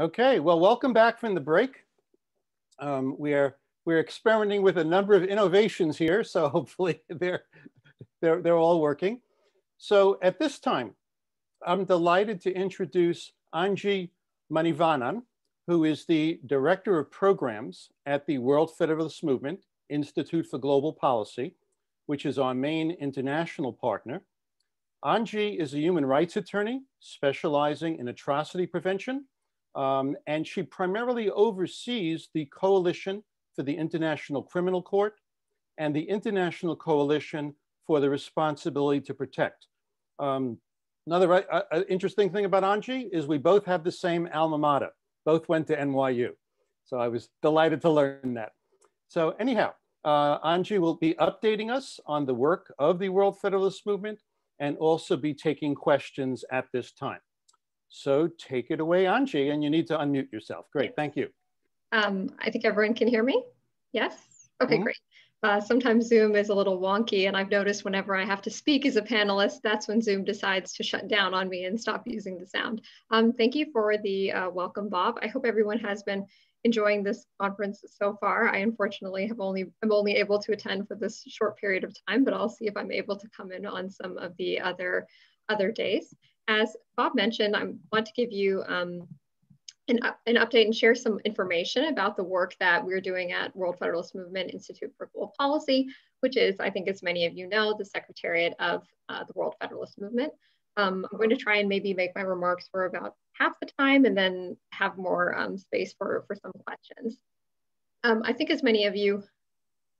Okay, well, welcome back from the break. Um, we are we're experimenting with a number of innovations here, so hopefully they're they're they're all working. So at this time, I'm delighted to introduce Anji Manivannan, who is the Director of Programs at the World Federalist Movement Institute for Global Policy, which is our main international partner. Anji is a human rights attorney specializing in atrocity prevention, um, and she primarily oversees the Coalition for the International Criminal Court and the International Coalition for the Responsibility to Protect. Um, another uh, uh, interesting thing about Anji is we both have the same alma mater, both went to NYU. So I was delighted to learn that. So anyhow, uh, Anji will be updating us on the work of the World Federalist Movement and also be taking questions at this time. So take it away, Anji, and you need to unmute yourself. Great, thank you. Um, I think everyone can hear me. Yes? Okay, mm -hmm. great. Uh, sometimes Zoom is a little wonky, and I've noticed whenever I have to speak as a panelist, that's when Zoom decides to shut down on me and stop using the sound. Um, thank you for the uh, welcome, Bob. I hope everyone has been enjoying this conference so far. I unfortunately have only I'm only able to attend for this short period of time, but I'll see if I'm able to come in on some of the other other days. As Bob mentioned, I want to give you um, an, an update and share some information about the work that we're doing at World Federalist Movement Institute for Global Policy, which is, I think as many of you know, the secretariat of uh, the World Federalist Movement. Um, I'm going to try and maybe make my remarks for about half the time and then have more um, space for, for some questions. Um, I think as many of you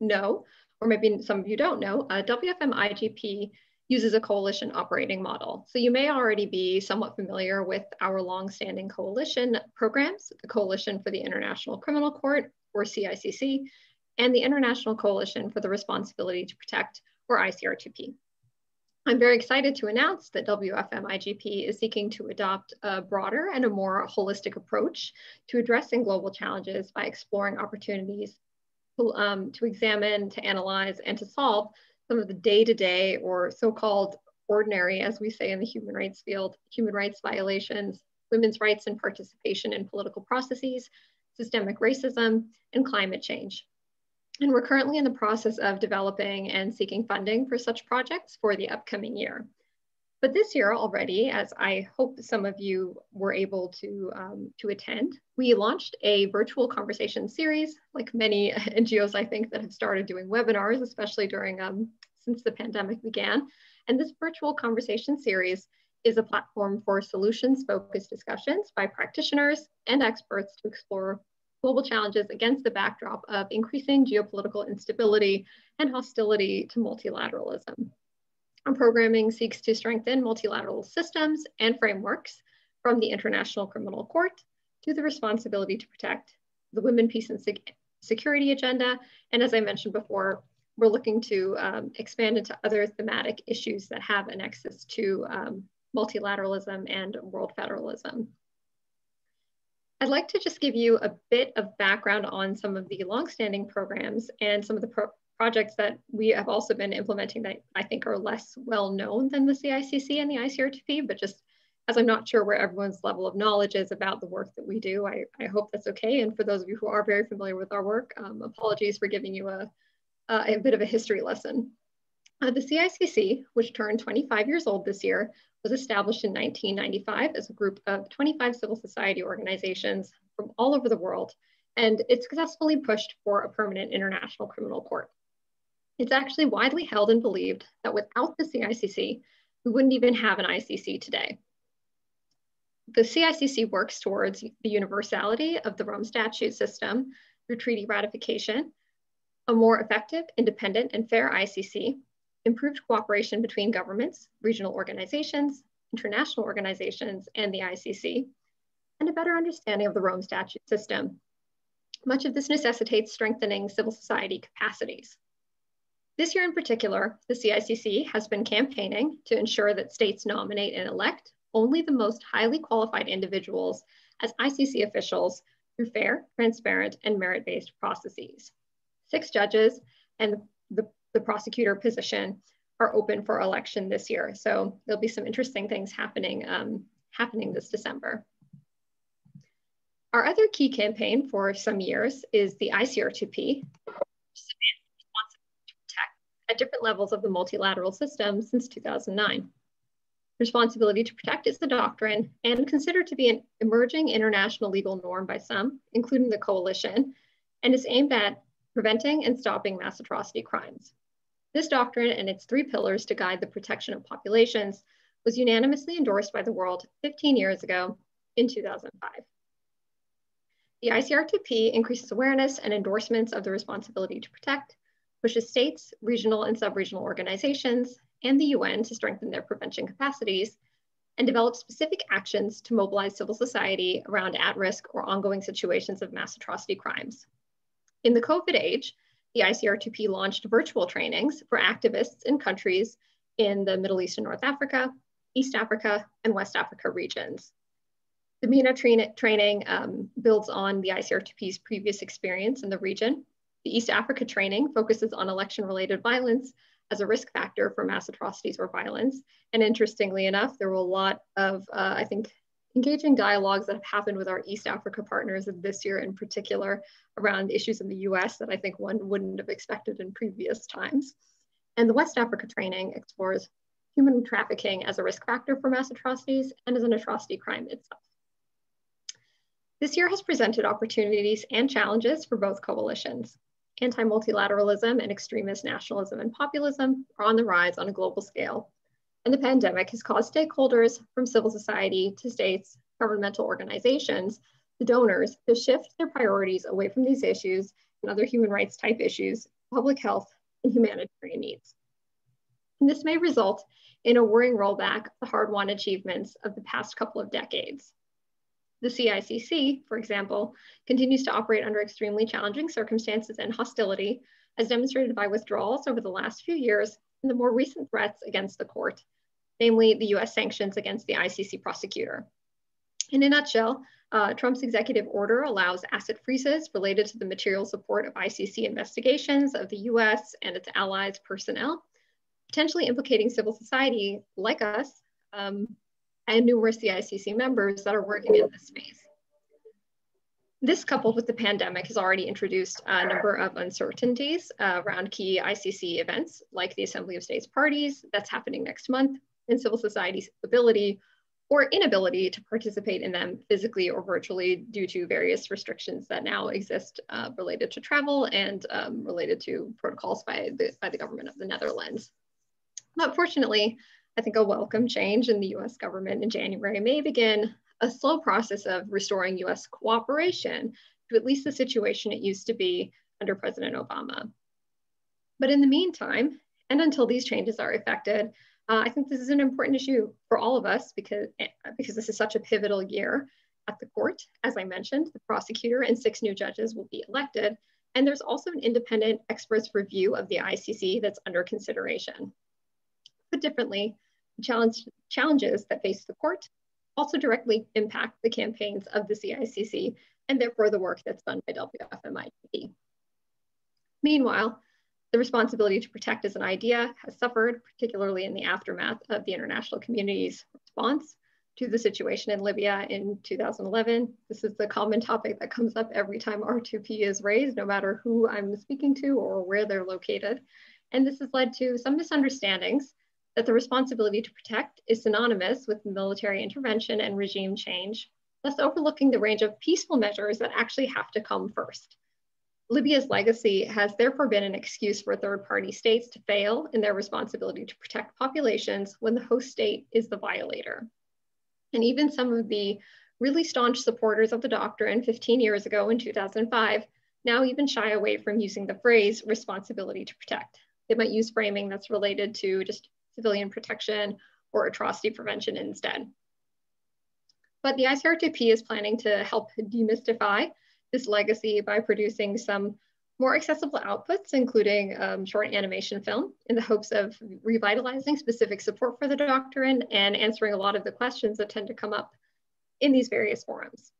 know, or maybe some of you don't know, uh, WFM IGP uses a coalition operating model. So you may already be somewhat familiar with our longstanding coalition programs, the Coalition for the International Criminal Court, or CICC, and the International Coalition for the Responsibility to Protect, or ICRTP. I'm very excited to announce that WFM-IGP is seeking to adopt a broader and a more holistic approach to addressing global challenges by exploring opportunities to, um, to examine, to analyze, and to solve some of the day-to-day -day or so-called ordinary, as we say in the human rights field, human rights violations, women's rights and participation in political processes, systemic racism, and climate change. And we're currently in the process of developing and seeking funding for such projects for the upcoming year. But this year already, as I hope some of you were able to, um, to attend, we launched a virtual conversation series, like many NGOs, I think, that have started doing webinars, especially during, um, since the pandemic began. And this virtual conversation series is a platform for solutions-focused discussions by practitioners and experts to explore global challenges against the backdrop of increasing geopolitical instability and hostility to multilateralism. Our programming seeks to strengthen multilateral systems and frameworks from the International Criminal Court to the responsibility to protect the women, peace, and sec security agenda. And as I mentioned before, we're looking to um, expand into other thematic issues that have a nexus to um, multilateralism and world federalism. I'd like to just give you a bit of background on some of the longstanding programs and some of the pro projects that we have also been implementing that I think are less well known than the CICC and the ICRTP, but just as I'm not sure where everyone's level of knowledge is about the work that we do, I, I hope that's okay. And for those of you who are very familiar with our work, um, apologies for giving you a, a, a bit of a history lesson. Uh, the CICC, which turned 25 years old this year, was established in 1995 as a group of 25 civil society organizations from all over the world, and it successfully pushed for a permanent international criminal court. It's actually widely held and believed that without the CICC, we wouldn't even have an ICC today. The CICC works towards the universality of the Rome Statute system through treaty ratification, a more effective, independent, and fair ICC, improved cooperation between governments, regional organizations, international organizations, and the ICC, and a better understanding of the Rome Statute system. Much of this necessitates strengthening civil society capacities. This year in particular, the CICC has been campaigning to ensure that states nominate and elect only the most highly qualified individuals as ICC officials through fair, transparent, and merit-based processes. Six judges and the the prosecutor position are open for election this year. So there'll be some interesting things happening, um, happening this December. Our other key campaign for some years is the ICR2P, at different levels of the multilateral system since 2009. Responsibility to protect is the doctrine and considered to be an emerging international legal norm by some, including the coalition, and is aimed at preventing and stopping mass atrocity crimes. This doctrine and its three pillars to guide the protection of populations was unanimously endorsed by the world 15 years ago in 2005. The ICR2P increases awareness and endorsements of the responsibility to protect, pushes states, regional and sub-regional organizations, and the UN to strengthen their prevention capacities, and develop specific actions to mobilize civil society around at-risk or ongoing situations of mass atrocity crimes. In the COVID age, the ICR2P launched virtual trainings for activists in countries in the Middle East and North Africa, East Africa, and West Africa regions. The MENA tra training um, builds on the ICR2P's previous experience in the region. The East Africa training focuses on election-related violence as a risk factor for mass atrocities or violence. And interestingly enough, there were a lot of, uh, I think, engaging dialogues that have happened with our East Africa partners this year in particular around issues in the US that I think one wouldn't have expected in previous times. And the West Africa training explores human trafficking as a risk factor for mass atrocities and as an atrocity crime itself. This year has presented opportunities and challenges for both coalitions. Anti-multilateralism and extremist nationalism and populism are on the rise on a global scale, and the pandemic has caused stakeholders from civil society to states, governmental organizations, the donors to shift their priorities away from these issues and other human rights type issues, public health, and humanitarian needs. And this may result in a worrying rollback of the hard-won achievements of the past couple of decades. The CICC, for example, continues to operate under extremely challenging circumstances and hostility, as demonstrated by withdrawals over the last few years and the more recent threats against the court, namely the US sanctions against the ICC prosecutor. In a nutshell, uh, Trump's executive order allows asset freezes related to the material support of ICC investigations of the US and its allies' personnel, potentially implicating civil society like us um, and numerous CICC members that are working in this space. This coupled with the pandemic has already introduced a number of uncertainties uh, around key ICC events like the Assembly of States Parties that's happening next month and civil society's ability or inability to participate in them physically or virtually due to various restrictions that now exist uh, related to travel and um, related to protocols by the, by the government of the Netherlands. But fortunately, I think a welcome change in the US government in January may begin a slow process of restoring US cooperation to at least the situation it used to be under President Obama. But in the meantime, and until these changes are effected, uh, I think this is an important issue for all of us because, because this is such a pivotal year at the court. As I mentioned, the prosecutor and six new judges will be elected. And there's also an independent experts review of the ICC that's under consideration. Put differently, challenge, challenges that face the court also directly impact the campaigns of the CICC and therefore the work that's done by WFMIP. Meanwhile, the responsibility to protect as an idea has suffered, particularly in the aftermath of the international community's response to the situation in Libya in 2011. This is the common topic that comes up every time R2P is raised, no matter who I'm speaking to or where they're located. And this has led to some misunderstandings that the responsibility to protect is synonymous with military intervention and regime change, thus overlooking the range of peaceful measures that actually have to come first. Libya's legacy has therefore been an excuse for third party states to fail in their responsibility to protect populations when the host state is the violator. And even some of the really staunch supporters of the doctrine 15 years ago in 2005 now even shy away from using the phrase responsibility to protect. They might use framing that's related to just civilian protection or atrocity prevention instead. But the ICR2P is planning to help demystify this legacy by producing some more accessible outputs, including um, short animation film, in the hopes of revitalizing specific support for the doctrine and answering a lot of the questions that tend to come up in these various forums.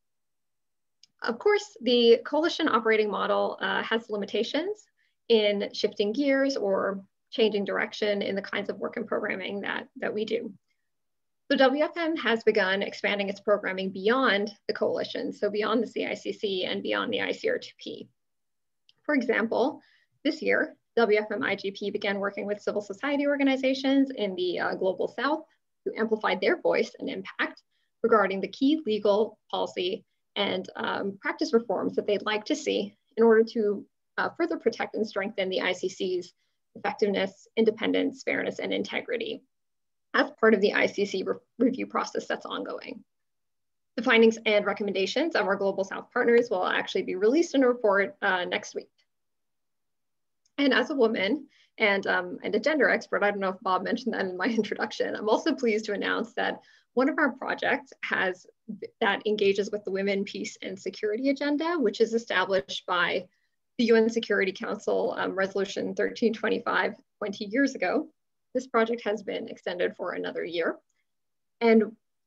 Of course, the coalition operating model uh, has limitations in shifting gears or changing direction in the kinds of work and programming that, that we do. So WFM has begun expanding its programming beyond the coalition, so beyond the CICC and beyond the ICR2P. For example, this year, WFM IGP began working with civil society organizations in the uh, Global South to amplify their voice and impact regarding the key legal policy and um, practice reforms that they'd like to see in order to uh, further protect and strengthen the ICC's effectiveness, independence, fairness, and integrity as part of the ICC re review process that's ongoing. The findings and recommendations of our Global South partners will actually be released in a report uh, next week. And as a woman and, um, and a gender expert, I don't know if Bob mentioned that in my introduction, I'm also pleased to announce that one of our projects has that engages with the Women, Peace and Security Agenda, which is established by the UN Security Council um, Resolution 1325 20 years ago. This project has been extended for another year. And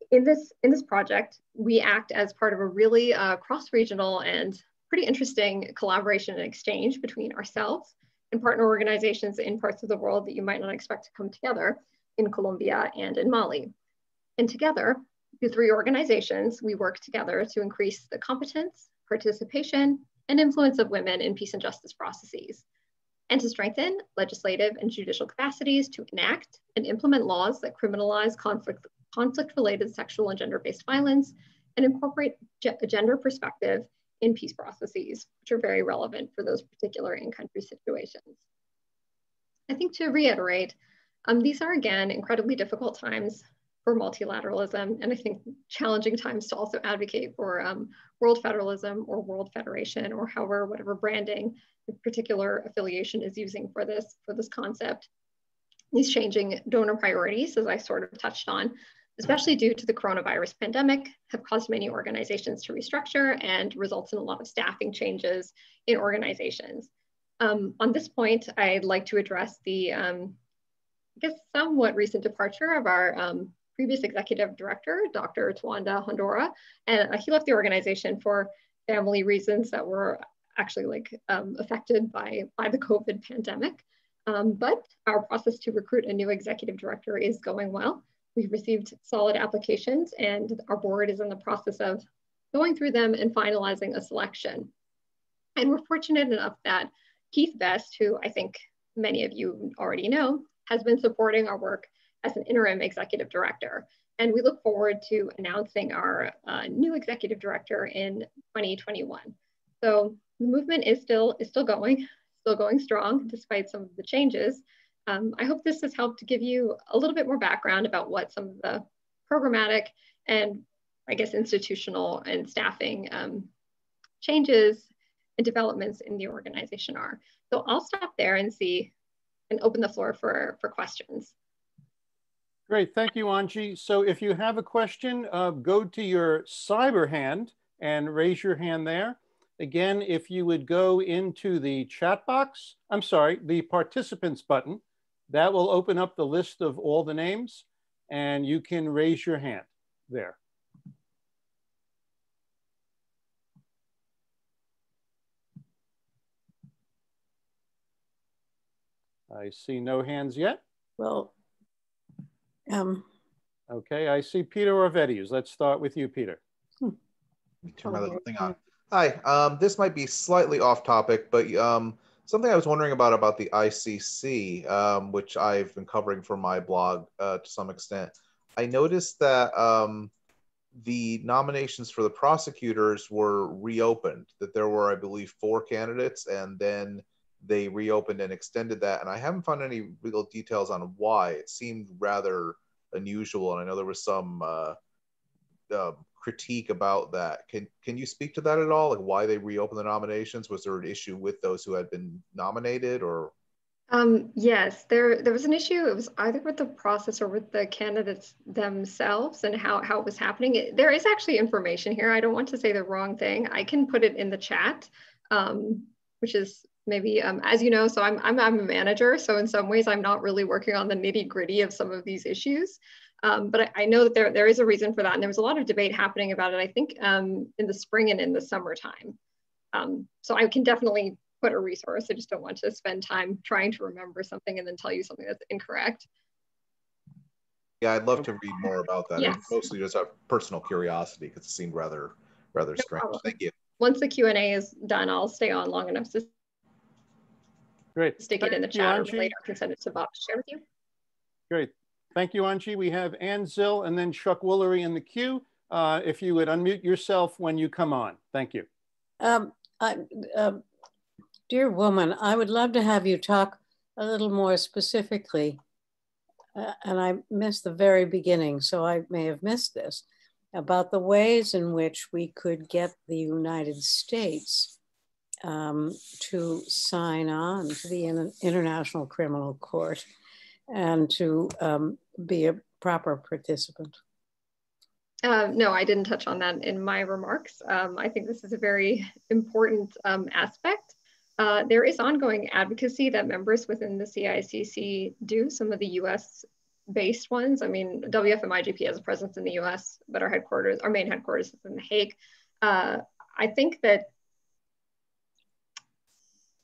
in this, in this project, we act as part of a really uh, cross-regional and pretty interesting collaboration and exchange between ourselves and partner organizations in parts of the world that you might not expect to come together in Colombia and in Mali. And together, the three organizations, we work together to increase the competence, participation, and influence of women in peace and justice processes, and to strengthen legislative and judicial capacities to enact and implement laws that criminalize conflict, conflict-related sexual and gender-based violence and incorporate a gender perspective in peace processes, which are very relevant for those particular in-country situations. I think to reiterate, um, these are again incredibly difficult times for multilateralism, and I think challenging times to also advocate for um, world federalism or world federation or however, whatever branding the particular affiliation is using for this, for this concept. These changing donor priorities, as I sort of touched on, especially due to the coronavirus pandemic, have caused many organizations to restructure and results in a lot of staffing changes in organizations. Um, on this point, I'd like to address the, um, I guess, somewhat recent departure of our um, previous executive director, Dr. Tawanda Hondora, and uh, he left the organization for family reasons that were actually like um, affected by, by the COVID pandemic. Um, but our process to recruit a new executive director is going well. We've received solid applications and our board is in the process of going through them and finalizing a selection. And we're fortunate enough that Keith Best, who I think many of you already know, has been supporting our work as an interim executive director. And we look forward to announcing our uh, new executive director in 2021. So the movement is still, is still going, still going strong despite some of the changes. Um, I hope this has helped to give you a little bit more background about what some of the programmatic and I guess institutional and staffing um, changes and developments in the organization are. So I'll stop there and see and open the floor for, for questions. Great, thank you, Anji. So if you have a question, uh, go to your cyber hand and raise your hand there. Again, if you would go into the chat box, I'm sorry, the participants button, that will open up the list of all the names and you can raise your hand there. I see no hands yet. Well, um, okay, I see Peter Orvedius. Let's start with you, Peter. Hmm. Turn my little thing on. Hi, um, this might be slightly off topic, but um, something I was wondering about about the ICC, um, which I've been covering for my blog uh, to some extent. I noticed that um, the nominations for the prosecutors were reopened. That there were, I believe, four candidates, and then they reopened and extended that. And I haven't found any real details on why. It seemed rather unusual, and I know there was some uh, uh, critique about that. Can can you speak to that at all? Like why they reopened the nominations? Was there an issue with those who had been nominated, or? Um, yes, there there was an issue. It was either with the process or with the candidates themselves and how how it was happening. It, there is actually information here. I don't want to say the wrong thing. I can put it in the chat, um, which is maybe um, as you know so I'm, I'm, I'm a manager so in some ways i'm not really working on the nitty gritty of some of these issues um, but I, I, know that there, there is a reason for that and there was a lot of debate happening about it i think um, in the spring and in the summertime um, so i can definitely put a resource i just don't want to spend time trying to remember something and then tell you something that's incorrect Yeah, I'd love to read more about that. Yes. Mostly just out of personal curiosity because it seemed rather rather No strange. problem. Thank you. Once the Q&A is done, I'll stay on long enough to Great. stick it in the Thank you, chat or later I can send it to Bob to share with you. Great. Thank you, Anji. We have Ann Zill and then Chuck Woolery in the queue. Uh, if you would unmute yourself when you come on. Thank you. Um, I, um, dear woman, I would love to have you talk a little more specifically. uh, and I missed the very beginning, so I may have missed this about the ways in which we could get the United States um, to sign on to the Inter- International Criminal Court and to um, be a proper participant. Uh, no, I didn't touch on that in my remarks. Um, I think this is a very important um, aspect. Uh, there is ongoing advocacy that members within the CICC do, some of the US based ones. I mean, WFMIGP has a presence in the US, but our headquarters, our main headquarters is in The Hague. Uh, I think that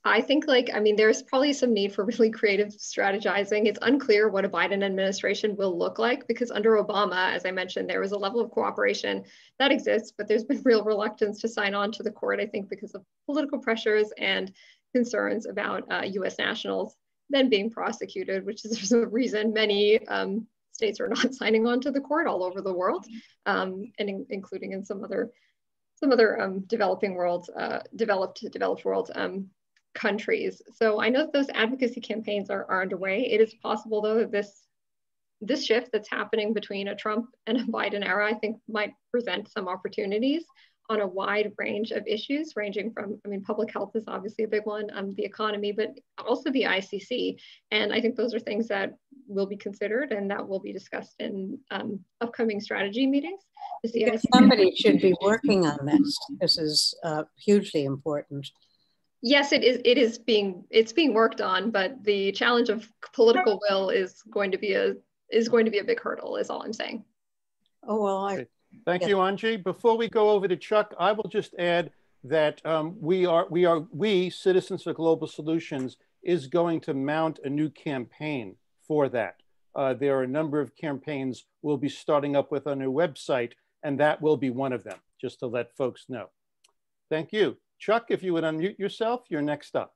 I think like, I mean, there's probably some need for really creative strategizing. It's unclear what a Biden administration will look like because under Obama, as I mentioned, there was a level of cooperation that exists, but there's been real reluctance to sign on to the court, I think, because of political pressures and concerns about uh, US nationals then being prosecuted, which is a reason many um, states are not signing on to the court all over the world, um, and in, including in some other some other um, developing worlds, uh, developed developed world um, countries. So I know that those advocacy campaigns are, are underway. It is possible though that this this shift that's happening between a Trump and a Biden era, I think might present some opportunities on a wide range of issues, ranging from, I mean, public health is obviously a big one, um, the economy, but also the ICC. And I think those are things that will be considered and that will be discussed in um, upcoming strategy meetings. Somebody should be working on this. This is uh, hugely important. Yes, it is. It is being it's being worked on, but the challenge of political will is going to be a is going to be a big hurdle. Is all I'm saying. Oh, well, I, Thank Yes. you, Anji. Before we go over to Chuck, I will just add that um, we are, we are, we, Citizens for Global Solutions, is going to mount a new campaign for that. Uh, there are a number of campaigns we'll be starting up with on our website, and that will be one of them, just to let folks know. Thank you. Chuck, if you would unmute yourself, you're next up.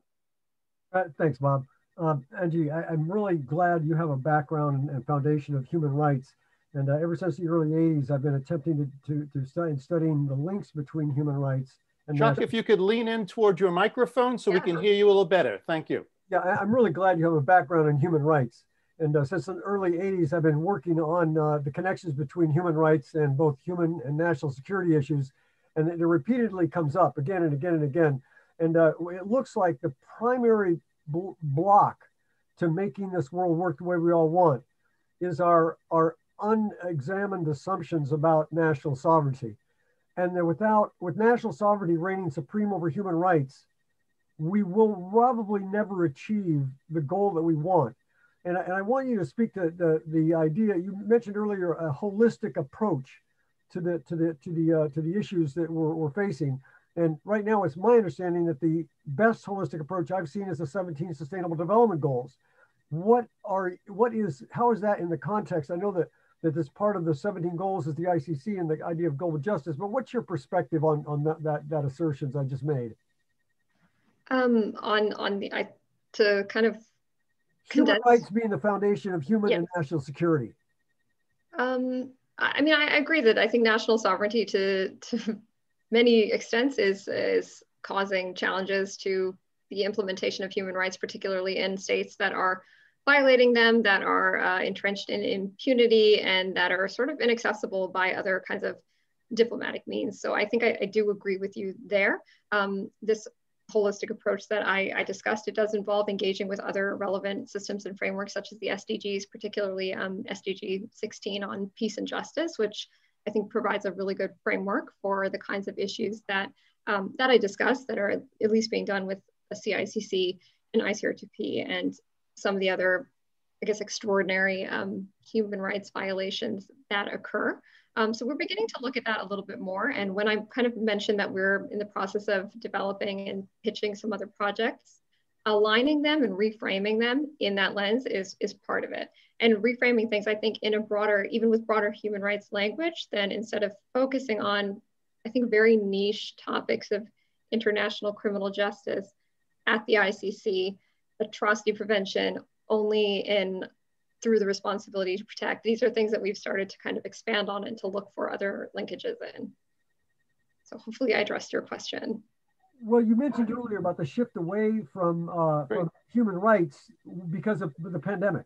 Uh, Thanks, Bob. Um, Anji, I, I'm really glad you have a background and, and foundation of human rights. And uh, ever since the early 80s, I've been attempting to, to, to study studying the links between human rights and Chuck, national- if you could lean in toward your microphone so we can hear you a little better. Thank you. yeah, I, I'm really glad you have a background in human rights. And uh, since the early 80s, I've been working on uh, the connections between human rights and both human and national security issues. And it repeatedly comes up again and again and again. And uh, it looks like the primary bl- block to making this world work the way we all want is our, our unexamined assumptions about national sovereignty. And that without, with national sovereignty reigning supreme over human rights, we will probably never achieve the goal that we want. And I, and I want you to speak to the, the idea you mentioned earlier, a holistic approach to the to the to the uh, to the issues that we're, we're facing. And right now, it's my understanding that the best holistic approach I've seen is the 17 Sustainable Development Goals. What are what is how is that in the context? I know that that this part of the 17 goals is the ICC and the idea of global justice. But what's your perspective on on that that, that assertions I just made? Um, on on the I to kind of Human Condense. rights being the foundation of human and national security. Um, I mean, I I agree that I think national sovereignty to to many extents is is causing challenges to the implementation of human rights, particularly in states that are violating them, that are uh, entrenched in impunity, and that are sort of inaccessible by other kinds of diplomatic means. So I think I, I do agree with you there. Um, this holistic approach that I, I discussed, it does involve engaging with other relevant systems and frameworks such as the SDGs, particularly um, SDG 16 on peace and justice, which I think provides a really good framework for the kinds of issues that, um, that I discussed that are at least being done with a CICC and ICRTP and some of the other, I guess, extraordinary um, human rights violations that occur. Um, so we're beginning to look at that a little bit more. And when I kind of mentioned that we're in the process of developing and pitching some other projects aligning them and reframing them in that lens is, is part of it. And reframing things, I think, in a broader, even with broader human rights language, then instead of focusing on, I think, very niche topics of international criminal justice at the ICC, atrocity prevention only in through the responsibility to protect. These are things that we've started to kind of expand on and to look for other linkages in. So hopefully I addressed your question. Well, you mentioned earlier about the shift away from, uh, from human rights because of the pandemic.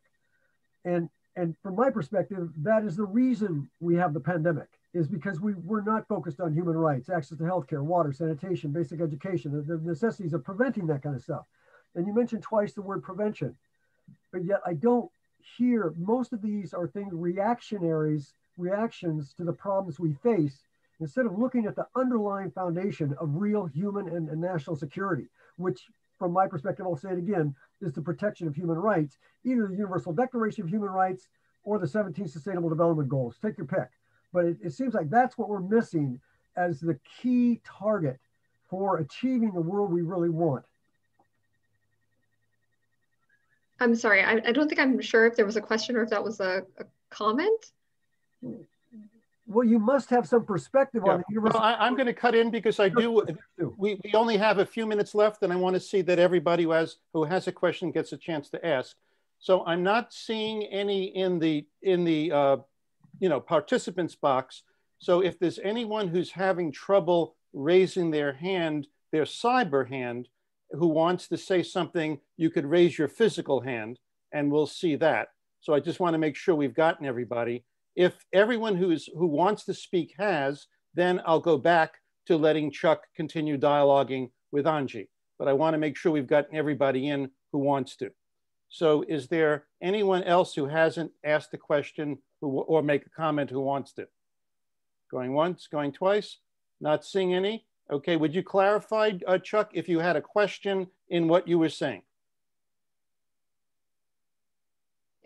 And, and from my perspective, that is the reason we have the pandemic is because we were not focused on human rights, access to healthcare, water, sanitation, basic education, the, the necessities of preventing that kind of stuff. And you mentioned twice the word prevention, but yet I don't hear most of these are things reactionaries, reactions to the problems we face instead of looking at the underlying foundation of real human and, and, national security, which from my perspective, I'll say it again, is the protection of human rights, either the Universal Declaration of Human Rights or the 17 Sustainable Development Goals. Take your pick. But it, it seems like that's what we're missing as the key target for achieving the world we really want. I'm sorry, I, I don't think I'm sure if there was a question or if that was a, a comment. Well, you must have some perspective yeah. on the universal. Well, I, am going to cut in because I do. We, we only have a few minutes left, and I want to see that everybody who has who has a question gets a chance to ask. So I'm not seeing any in the in the uh, you know participants box. So if there's anyone who's having trouble raising their hand, their cyber hand, who wants to say something, you could raise your physical hand, and we'll see that. So I just want to make sure we've gotten everybody. If everyone who's who wants to speak has, then I'll go back to letting Chuck continue dialoguing with Anji. But I want to make sure we've gotten everybody in who wants to. So is there anyone else who hasn't asked a question who, or make a comment who wants to? Going once, going twice, not seeing any. Okay, would you clarify, uh, Chuck, if you had a question in what you were saying?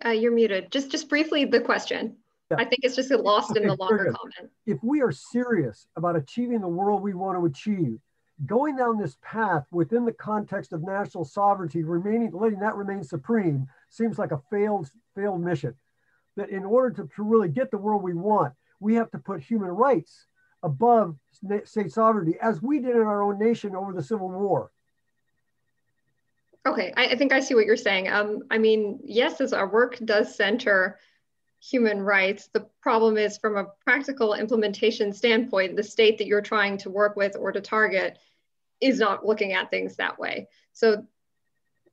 Uh, you're muted. Just, just briefly, the question. Yeah. I think it's just lost okay, in the longer comment. If we are serious about achieving the world we want to achieve, going down this path within the context of national sovereignty, remaining letting that remain supreme, seems like a failed failed mission. That in order to, to really get the world we want, we have to put human rights above state sovereignty, as we did in our own nation over the Civil War. Okay, I, I think I see what you're saying. Um, I mean, yes, as our work does center human rights. The problem is from a practical implementation standpoint, the state that you're trying to work with or to target is not looking at things that way. So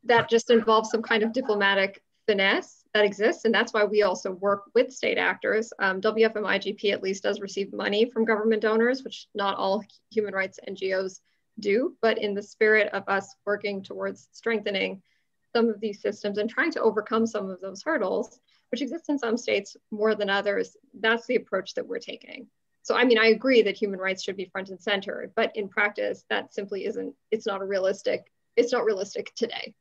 that just involves some kind of diplomatic finesse that exists. And that's why we also work with state actors. Um, WFMIGP at least does receive money from government donors, which not all human rights NGOs do, but in the spirit of us working towards strengthening some of these systems and trying to overcome some of those hurdles, which exist in some states more than others, that's the approach that we're taking. So, I mean, I agree that human rights should be front and center, but in practice, that simply isn't, it's not a realistic, it's not realistic today.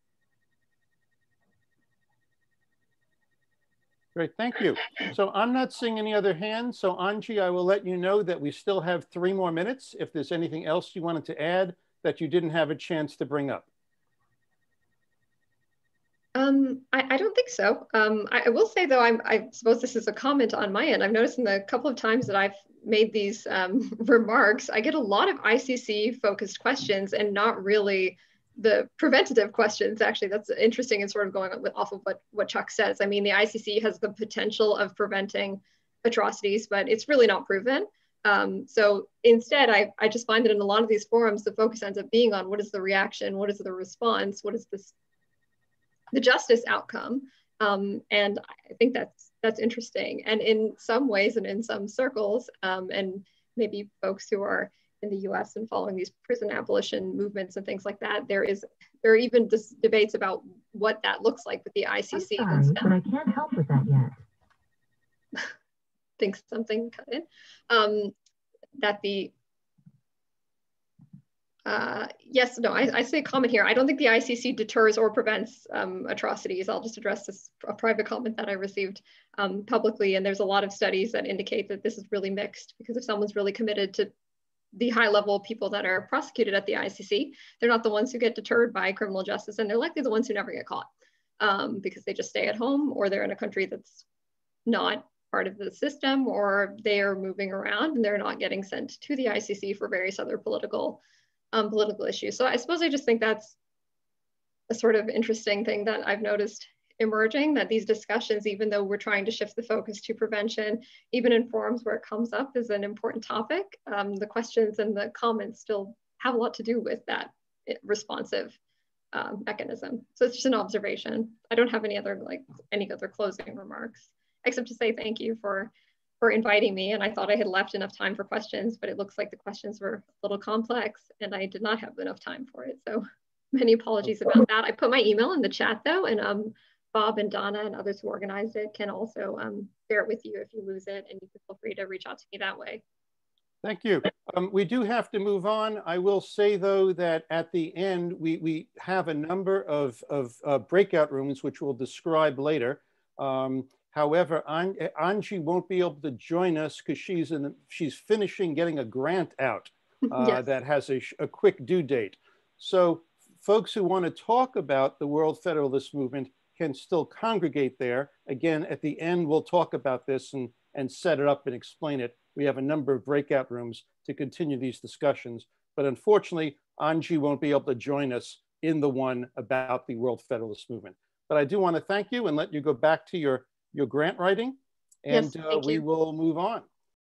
Great, thank you. So I'm not seeing any other hands. So Anji, I will let you know that we still have three more minutes. If there's anything else you wanted to add that you didn't have a chance to bring up. Um, I, I, don't think so. Um, I, I, will say though, I'm, i suppose this is a comment on my end. I've noticed in the couple of times that I've made these um, remarks, I get a lot of ICC focused questions and not really the preventative questions. Actually, that's interesting and sort of going off of what, what Chuck says. I mean, the ICC has the potential of preventing atrocities, but it's really not proven. Um, so instead, I, I just find that in a lot of these forums, the focus ends up being on what is the reaction, what is the response, what is this the justice outcome. Um, and I think that's that's interesting. And in some ways, and in some circles, um, and maybe folks who are in the U.S. and following these prison abolition movements and things like that, there is there are even dis- debates about what that looks like with the ICC. I'm sorry, but I can't help with that yet. think something cut in. Um, that the uh, yes, no, I, I say a comment here. I don't think the ICC deters or prevents um, atrocities. I'll just address this a private comment that I received um, publicly. And there's a lot of studies that indicate that this is really mixed because if someone's really committed to the high level people that are prosecuted at the ICC, they're not the ones who get deterred by criminal justice, and they're likely the ones who never get caught um, because they just stay at home or they're in a country that's not part of the system or they are moving around and they're not getting sent to the ICC for various other political um, political issues. So I suppose I just think that's a sort of interesting thing that I've noticed emerging that these discussions, even though we're trying to shift the focus to prevention, even in forums where it comes up is an important topic, um, the questions and the comments still have a lot to do with that responsive um, mechanism. So it's just an observation. I don't have any other like any other closing remarks, except to say thank you for for inviting me. And I thought I had left enough time for questions, but it looks like the questions were a little complex and I did not have enough time for it. So many apologies about that. I put my email in the chat though, and um, Bob and Donna and others who organized it can also um, share it with you if you lose it, and you can feel free to reach out to me that way. Thank you. Um, we do have to move on. I will say, though, that at the end, we, we have a number of, of uh, breakout rooms, which we'll describe later. Um, however, An Anji won't be able to join us because she's, in, she's finishing getting a grant out uh, yes. that has a, a quick due date. So folks who want to talk about the World Federalist Movement can still congregate there. Again, at the end, we'll talk about this and, and set it up and explain it. We have a number of breakout rooms to continue these discussions. But unfortunately, Anji won't be able to join us in the one about the World Federalist Movement. But I do want to thank you and let you go back to your, your grant writing, and yes, uh, we will move on.